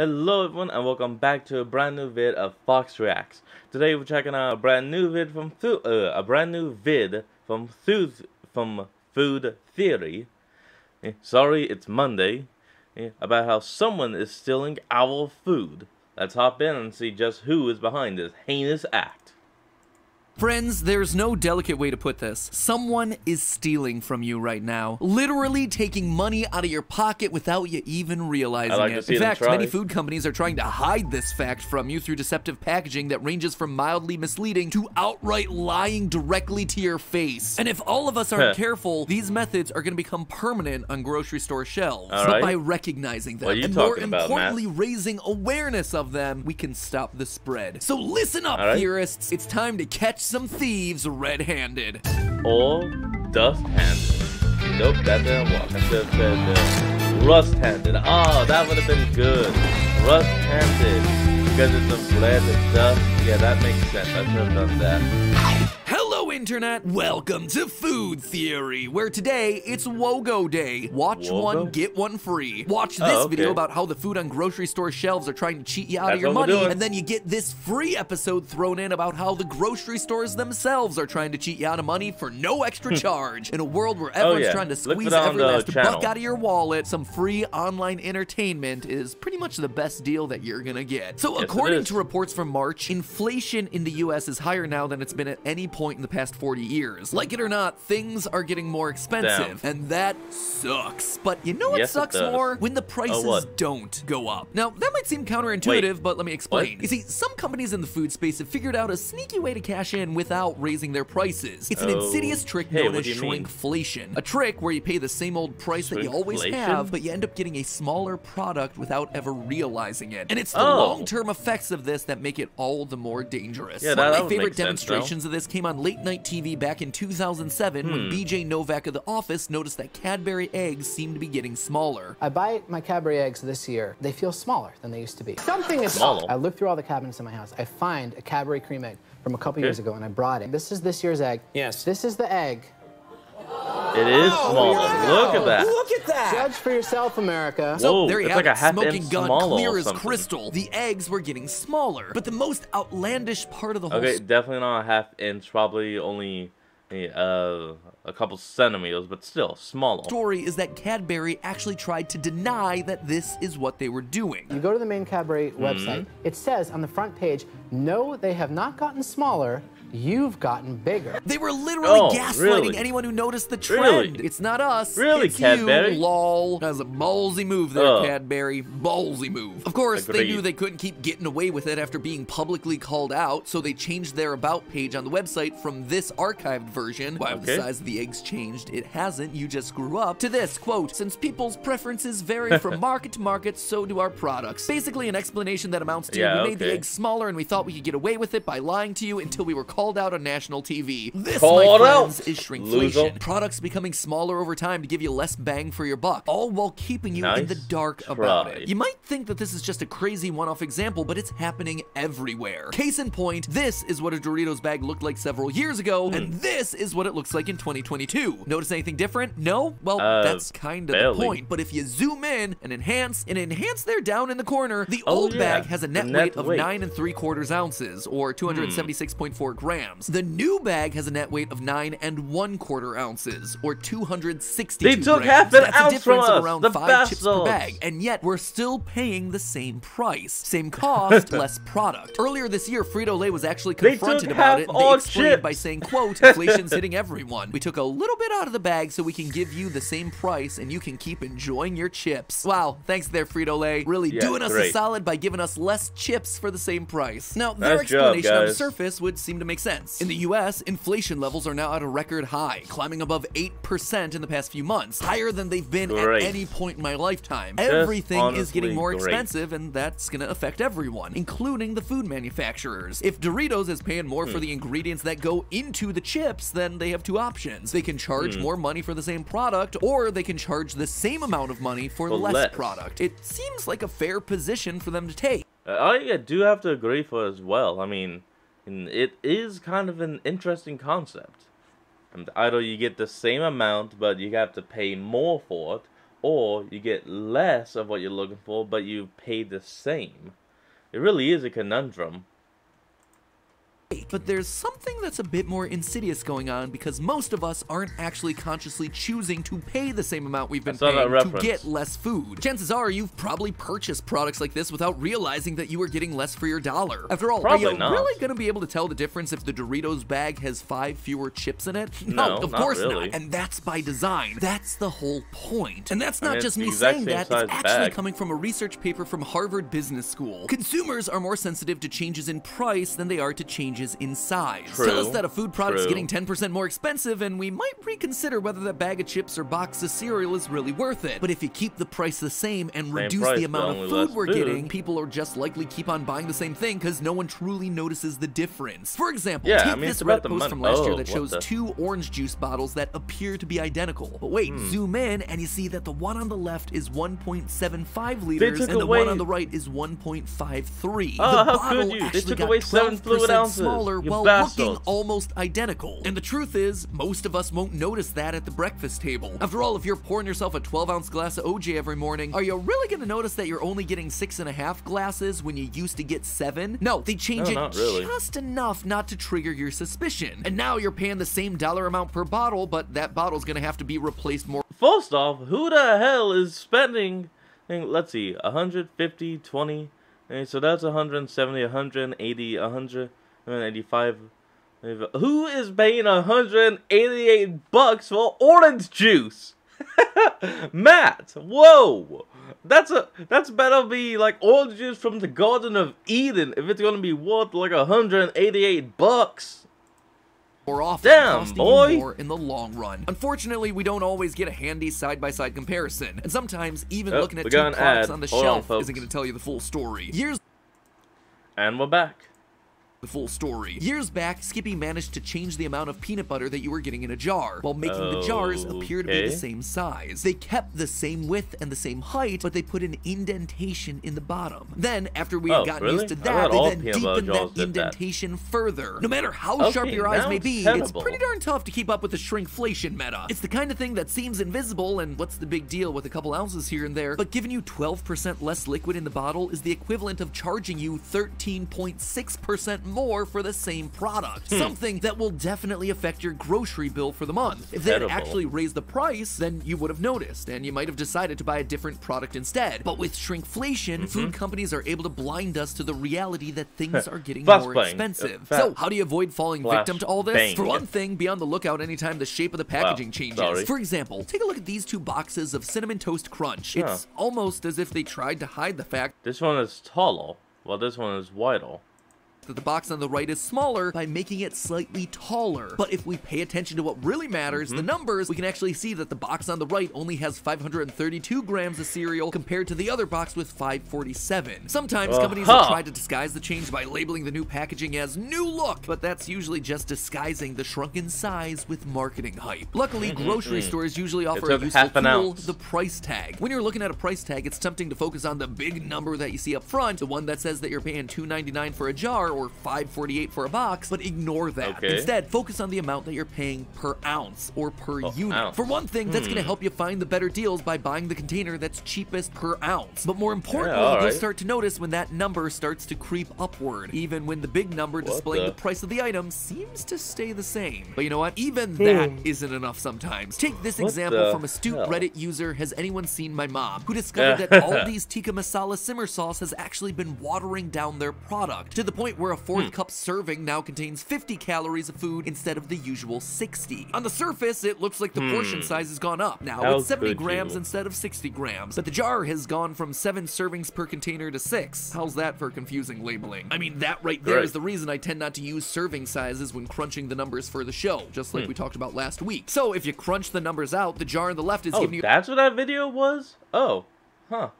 Hello everyone and welcome back to a brand new vid of Fox Reacts. Today we're checking out a brand new vid from Th uh, a brand new vid from Th from Food Theory. Eh, sorry, it's Monday. Eh, about how someone is stealing our food. Let's hop in and see just who is behind this heinous act. Friends, there's no delicate way to put this. Someone is stealing from you right now. Literally taking money out of your pocket without you even realizing like it. In fact, many food companies are trying to hide this fact from you through deceptive packaging that ranges from mildly misleading to outright lying directly to your face. And if all of us aren't careful, these methods are going to become permanent on grocery store shelves. All but right. by recognizing them and more about, importantly Matt? raising awareness of them, we can stop the spread. So listen up, right. theorists. It's time to catch some thieves red-handed. Or dust-handed. Nope, that didn't work. I should have said uh, rust-handed. Oh, that would have been good. Rust-handed. Because it's a blend of dust. Yeah, that makes sense. I should have done that. Internet. Welcome to Food Theory, where today it's WOGO Day. Watch Wogo? one, get one free. Watch this oh, okay. video about how the food on grocery store shelves are trying to cheat you out That's of your money, and then you get this free episode thrown in about how the grocery stores themselves are trying to cheat you out of money for no extra charge. in a world where oh, everyone's oh, yeah. trying to squeeze every last channel. buck out of your wallet, some free online entertainment is pretty much the best deal that you're gonna get. So yes, according to reports from March, inflation in the US is higher now than it's been at any point in the past past 40 years. Like it or not, things are getting more expensive, Damn. and that sucks. But you know what yes, sucks more? When the prices oh, don't go up. Now, that might seem counterintuitive, Wait, but let me explain. What? You see, some companies in the food space have figured out a sneaky way to cash in without raising their prices. It's an oh. insidious trick hey, known as shrinkflation. A trick where you pay the same old price that you always have, but you end up getting a smaller product without ever realizing it. And it's the oh. long-term effects of this that make it all the more dangerous. Yeah, One of my favorite demonstrations sense, of this came on late night TV back in 2007 hmm. when BJ Novak of The Office noticed that Cadbury eggs seemed to be getting smaller. I buy my Cadbury eggs this year. They feel smaller than they used to be. Something is small. I look through all the cabinets in my house. I find a Cadbury cream egg from a couple okay. years ago and I brought it. This is this year's egg. Yes. This is the egg. It is oh, smaller. Look at that. Look at that. Judge for yourself, America. So Whoa, there you have like it. Smoking gun, clear as crystal. The eggs were getting smaller, but the most outlandish part of the whole. Thing. Okay, definitely not a half inch. Probably only uh, a couple centimeters, but still smaller. The story is that Cadbury actually tried to deny that this is what they were doing. You go to the main Cadbury website. Mm -hmm. It says on the front page, no, they have not gotten smaller. You've gotten bigger. They were literally oh, gaslighting really? anyone who noticed the trend. Really? It's not us. Really, it's Cadbury? You, lol. That was a ballsy move there, oh. Cadbury. Ballsy move. Of course, they knew they couldn't keep getting away with it after being publicly called out, so they changed their about page on the website from this archived version. Why okay. the size of the eggs changed? It hasn't. You just grew up. To this quote: "Since people's preferences vary from market to market, so do our products." Basically, an explanation that amounts to yeah, we okay. made the eggs smaller and we thought we could get away with it by lying to you until we were called called out on national TV. This, called my friends, out. is shrinkflation. Products becoming smaller over time to give you less bang for your buck, all while keeping you nice in the dark try. about it. You might think that this is just a crazy one-off example, but it's happening everywhere. Case in point, this is what a Doritos bag looked like several years ago, mm. and this is what it looks like in 2022. Notice anything different? No? Well, uh, that's kind of the point. But if you zoom in and enhance, and enhance there down in the corner, the oh, old yeah. bag has a net, net weight of weight. 9 and 3 quarters ounces, or 276.4 mm. Grams. The new bag has a net weight of 9 and 1 quarter ounces, or 262 They took grams. half an That's ounce a difference from us, of around the 5 chips per bag, and yet we're still paying the same price. Same cost, less product. Earlier this year, Frito-Lay was actually confronted about it, and they explained chips. by saying, quote, inflation's hitting everyone. We took a little bit out of the bag so we can give you the same price and you can keep enjoying your chips. Wow, thanks there, Frito-Lay. Really yeah, doing us great. a solid by giving us less chips for the same price. Now, their nice explanation job, on the surface would seem to make sense. In the US, inflation levels are now at a record high, climbing above 8% in the past few months, higher than they've been great. at any point in my lifetime. Just Everything is getting more great. expensive, and that's gonna affect everyone, including the food manufacturers. If Doritos is paying more hmm. for the ingredients that go into the chips, then they have two options. They can charge hmm. more money for the same product, or they can charge the same amount of money for, less, less product. It seems like a fair position for them to take. Uh, I do have to agree for as well. I mean, and it is kind of an interesting concept. And either you get the same amount, but you have to pay more for it, or you get less of what you're looking for, but you pay the same. It really is a conundrum. But there's something that's a bit more insidious going on because most of us aren't actually consciously choosing to pay the same amount we've been paying to get less food. Chances are you've probably purchased products like this without realizing that you are getting less for your dollar. After all, probably are you not. really going to be able to tell the difference if the Doritos bag has five fewer chips in it? No, no of course really. not. And that's by design. That's the whole point. And that's not I mean, just me saying that. It's actually bag. coming from a research paper from Harvard Business School. Consumers are more sensitive to changes in price than they are to changes in size. True, Tell us that a food product is getting 10% more expensive and we might reconsider whether that bag of chips or box of cereal is really worth it. But if you keep the price the same and same reduce price, the amount of food we're food. getting, people are just likely to keep on buying the same thing because no one truly notices the difference. For example, yeah, take I mean, this Reddit post from last oh, year that shows the... two orange juice bottles that appear to be identical. But wait, hmm. zoom in and you see that the one on the left is 1.75 liters and the away... one on the right is 1.53. Oh, the bottle actually They took got away seven fluid ounces. Smaller while bastards. looking almost identical. And the truth is, most of us won't notice that at the breakfast table. After all, if you're pouring yourself a 12 ounce glass of OJ every morning, are you really gonna notice that you're only getting six and a half glasses when you used to get seven? No, they change no, it really. just enough not to trigger your suspicion. And now you're paying the same dollar amount per bottle, but that bottle's gonna have to be replaced more. First off, who the hell is spending, let's see, 150, 20, so that's 170, 180, 185, who is paying 188 bucks for orange juice? Matt, whoa! That's a that's better be like orange juice from the Garden of Eden if it's gonna be worth like 188 bucks. More often, Damn, boy. more in the long run. Unfortunately, we don't always get a handy side-by-side comparison, and sometimes even Yep, looking at two products ad. on the Hold shelf on, isn't going to tell you the full story. Years And we're back. The full story. Years back, Skippy managed to change the amount of peanut butter that you were getting in a jar, while making the jars appear to be the same size. They kept the same width and the same height, but they put an indentation in the bottom. Then, after we had Oh, gotten really? used to that, they then deepened that did that. indentation further. No matter how Okay, sharp your eyes may be, it's pretty darn tough to keep up with the shrinkflation meta. It's the kind of thing that seems invisible, and what's the big deal with a couple ounces here and there, but giving you 12% less liquid in the bottle is the equivalent of charging you 13.6% more for the same product. Hmm. Something that will definitely affect your grocery bill for the month. If they had actually raised the price, then you would have noticed, and you might have decided to buy a different product instead. But with shrinkflation, Mm-hmm. food companies are able to blind us to the reality that things are getting more bang. expensive. Uh, so, how do you avoid falling Flash victim to all this? bang. For one thing, be on the lookout anytime the shape of the packaging Wow, changes. sorry. For example, take a look at these two boxes of Cinnamon Toast Crunch. Huh. It's almost as if they tried to hide the fact This one is taller, while this one is wider. That the box on the right is smaller by making it slightly taller. But if we pay attention to what really matters, Mm-hmm. the numbers, we can actually see that the box on the right only has 532 grams of cereal compared to the other box with 547. Sometimes companies will Uh-huh. try to disguise the change by labeling the new packaging as new look, but that's usually just disguising the shrunken size with marketing hype. Luckily, grocery stores usually offer a useful half an tool, ounce. the price tag. When you're looking at a price tag, it's tempting to focus on the big number that you see up front, the one that says that you're paying $2.99 for a jar or $5.48 for a box, but ignore that. Okay. Instead, focus on the amount that you're paying per ounce or per Oh, unit. ounce. For one thing, that's going Hmm. to help you find the better deals by buying the container that's cheapest per ounce. But more importantly, all you'll start to notice when that number starts to creep upward, even when the big number displaying the- the price of the item seems to stay the same. But you know what? Even that Hmm. isn't enough sometimes. Take this What example from astute hell? Reddit user Has Anyone Seen My Mom? who discovered that all these tikka masala simmer sauce has actually been watering down their product to the point where a fourth Hmm. cup serving now contains 50 calories of food instead of the usual 60. On the surface, it looks like the portion size has gone up. Now Hmm. How it's 70 grams you? instead of 60 grams, but the jar has gone from 7 servings per container to 6. How's that for confusing labeling? I mean, that right there Great. is the reason I tend not to use serving sizes when crunching the numbers for the show, just Hmm. like we talked about last week. So if you crunch the numbers out, the jar on the left is Oh, giving you that's what that video was? Oh, huh.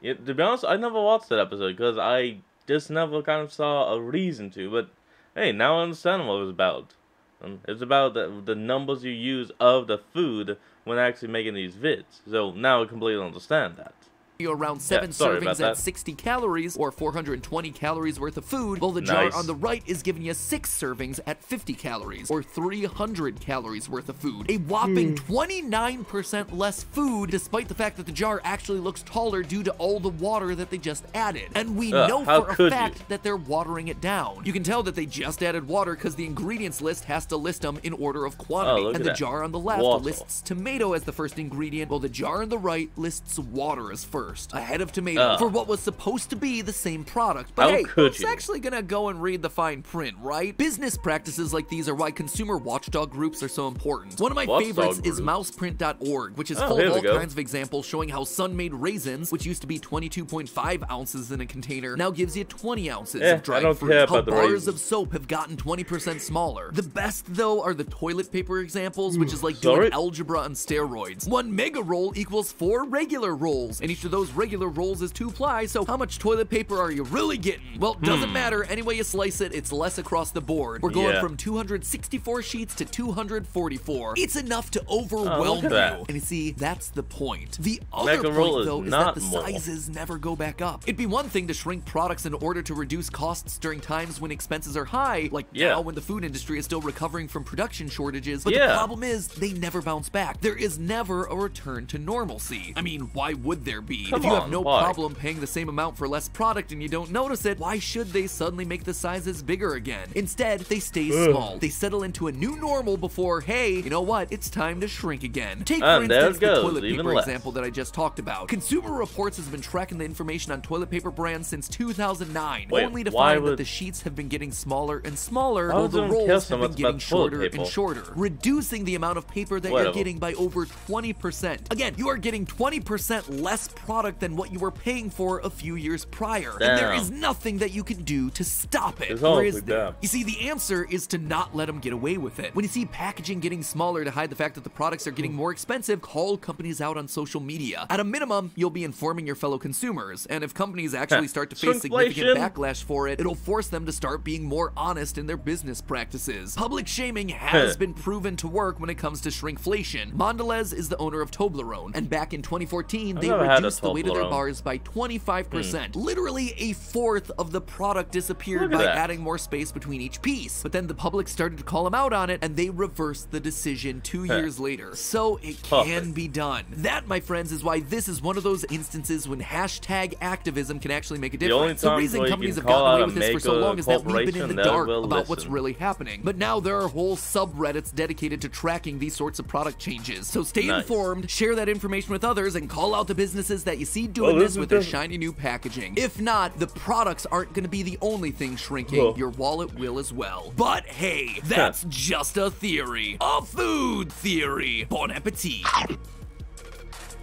Yeah, to be honest, I never watched that episode because I just never kind of saw a reason to. But hey, now I understand what it was about. Um, it's about the, the numbers you use of the food when actually making these vids. So now I completely understand that. Around 7 yeah, servings at 60 calories or 420 calories worth of food, while the nice. jar on the right is giving you 6 servings at 50 calories or 300 calories worth of food. A whopping 29% hmm. less food despite the fact that the jar actually looks taller due to all the water that they just added. And we Ugh, know for a fact you? that they're watering it down. You can tell that they just added water because the ingredients list has to list them in order of quantity. Oh, and the that. jar on the left water. lists tomato as the first ingredient, while the jar on the right lists water as first, ahead of tomato, uh, for what was supposed to be the same product. But hey, who's you? actually gonna go and read the fine print, right? Business practices like these are why consumer watchdog groups are so important. One of my watchdog favorites group. is mouseprint.org, which is oh, full of all kinds of examples showing how Sun-Maid raisins, which used to be 22.5 ounces in a container, now gives you 20 ounces eh, of dried fruit. How bars of soap have gotten 20% smaller. The best, though, are the toilet paper examples, which is like Sorry? doing algebra on steroids. One mega roll equals four regular rolls, and each of those regular rolls is two ply, so how much toilet paper are you really getting? Well, doesn't hmm. matter. Any way you slice it, it's less across the board. We're going yeah. from 264 sheets to 244. It's enough to overwhelm oh, you. And you see, that's the point. The other mega point, though, is that the more. sizes never go back up. It'd be one thing to shrink products in order to reduce costs during times when expenses are high, like yeah. now when the food industry is still recovering from production shortages, but yeah. the problem is they never bounce back. There is never a return to normalcy. I mean, why would there be? Come if you on, have no why? problem paying the same amount for less product and you don't notice it, why should they suddenly make the sizes bigger again? Instead, they stay Ugh. small. They settle into a new normal before, hey, you know what, it's time to shrink again. Take, ah, for instance, the toilet paper less. example that I just talked about. Consumer Reports has been tracking the information on toilet paper brands since 2009, Wait, only to find would... that the sheets have been getting smaller and smaller, while the rolls have been getting shorter and shorter, reducing the amount of paper that Whatever. you're getting by over 20%. Again, you are getting 20% less product than what you were paying for a few years prior, Damn. and there is nothing that you can do to stop it. Or is there? You see, the answer is to not let them get away with it. When you see packaging getting smaller to hide the fact that the products are getting more expensive, call companies out on social media. At a minimum, you'll be informing your fellow consumers, and if companies actually start to face significant backlash for it, it'll force them to start being more honest in their business practices. Public shaming has been proven to work when it comes to shrinkflation. Mondelez is the owner of Toblerone, and back in 2014, they reduced the weight of their bars by 25%. Mm. Literally a fourth of the product disappeared by that. adding more space between each piece. But then the public started to call them out on it, and they reversed the decision two years later. So it can be done. That, my friends, is why this is one of those instances when hashtag activism can actually make a difference. The, the reason companies have gotten away with this for so long is that we've been in the dark about listen. what's really happening. But now there are whole subreddits dedicated to tracking these sorts of product changes. So stay nice. informed, share that information with others, and call out the businesses that you see doing this, this with their shiny new packaging. If not, the products aren't going to be the only thing shrinking. Your wallet will as well. But hey, that's just a theory. A food theory. Bon appetit.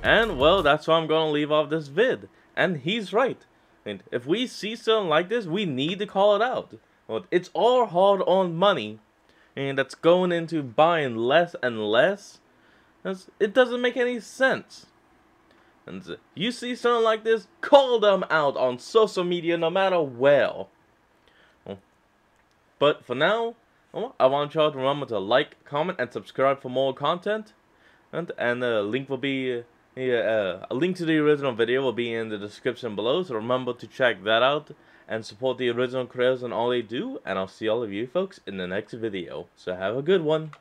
And well, that's why I'm going to leave off this vid. And he's right. And if we see something like this, we need to call it out. Well, it's all hard on money. And that's going into buying less and less. It doesn't make any sense. And you see something like this, call them out on social media no matter where. But for now, I want y'all to remember to like, comment, and subscribe for more content. And, and the link will be yeah, uh, a link to the original video will be in the description below, so remember to check that out and support the original creators and all they do, and I'll see all of you folks in the next video. So have a good one.